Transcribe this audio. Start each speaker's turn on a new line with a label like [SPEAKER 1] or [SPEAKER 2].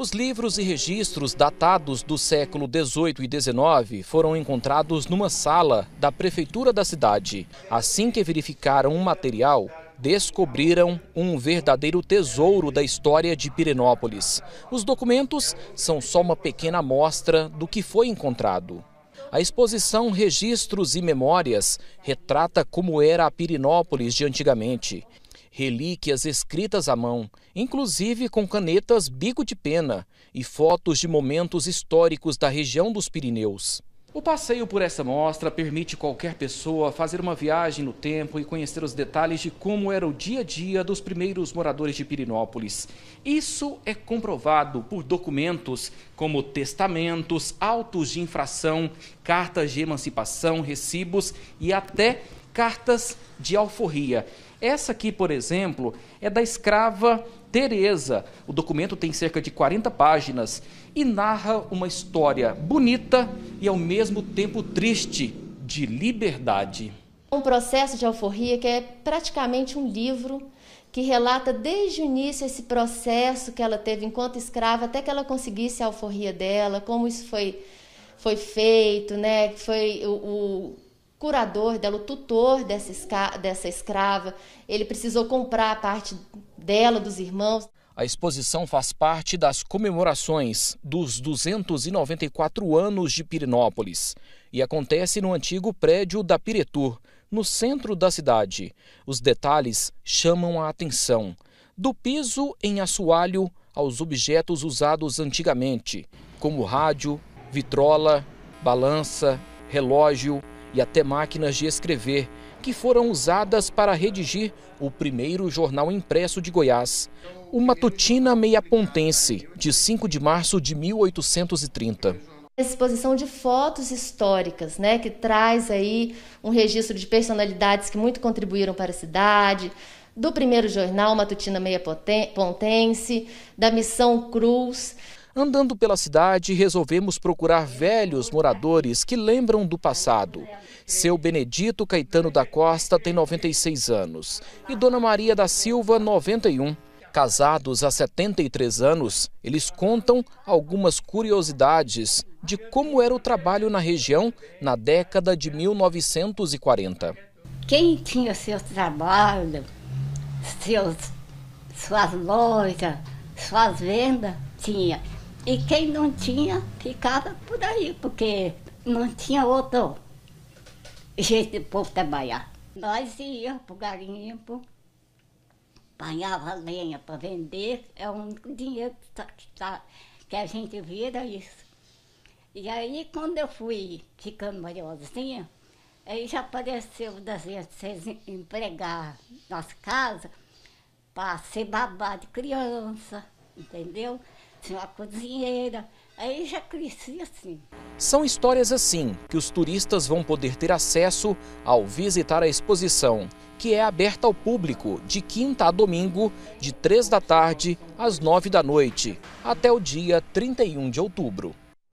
[SPEAKER 1] Os livros e registros datados do século XVIII e XIX foram encontrados numa sala da prefeitura da cidade. Assim que verificaram o material, descobriram um verdadeiro tesouro da história de Pirenópolis. Os documentos são só uma pequena amostra do que foi encontrado. A exposição Registros e Memórias retrata como era a Pirinópolis de antigamente relíquias escritas à mão, inclusive com canetas bico de pena e fotos de momentos históricos da região dos Pirineus. O passeio por essa mostra permite qualquer pessoa fazer uma viagem no tempo e conhecer os detalhes de como era o dia a dia dos primeiros moradores de Pirinópolis. Isso é comprovado por documentos como testamentos, autos de infração, cartas de emancipação, recibos e até cartas de alforria. Essa aqui, por exemplo, é da escrava Teresa. O documento tem cerca de 40 páginas e narra uma história bonita e ao mesmo tempo triste de liberdade.
[SPEAKER 2] Um processo de alforria que é praticamente um livro que relata desde o início esse processo que ela teve enquanto escrava até que ela conseguisse a alforria dela, como isso foi foi feito, né? Foi o, o curador dela, o tutor dessa, escrava, ele precisou comprar a parte dela, dos irmãos.
[SPEAKER 1] A exposição faz parte das comemorações dos 294 anos de Pirinópolis e acontece no antigo prédio da Piretur, no centro da cidade. Os detalhes chamam a atenção. Do piso em assoalho aos objetos usados antigamente, como rádio, vitrola, balança, relógio, e até máquinas de escrever, que foram usadas para redigir o primeiro jornal impresso de Goiás, o Matutina Meia Pontense, de 5 de março de 1830
[SPEAKER 2] exposição de fotos históricas, né, que traz aí um registro de personalidades que muito contribuíram para a cidade, do primeiro jornal Matutina Meia Pontense, da Missão Cruz.
[SPEAKER 1] Andando pela cidade, resolvemos procurar velhos moradores que lembram do passado. Seu Benedito Caetano da Costa tem 96 anos e Dona Maria da Silva, 91. Casados há 73 anos, eles contam algumas curiosidades de como era o trabalho na região na década de 1940.
[SPEAKER 3] Quem tinha seus trabalhos, seus, suas lojas, suas vendas, tinha e quem não tinha, ficava por aí, porque não tinha outro jeito de povo trabalhar. Nós íamos para o garimpo, apanhava lenha para vender, é o único dinheiro que, tá, tá, que a gente vira isso. E aí, quando eu fui ficando maiorzinha, aí já apareceu das vezes empregar nas casas para ser babá de criança, entendeu? Tinha uma cozinheira. Aí já cresci assim.
[SPEAKER 1] São histórias assim que os turistas vão poder ter acesso ao visitar a exposição, que é aberta ao público de quinta a domingo, de três da tarde às nove da noite, até o dia 31 de outubro.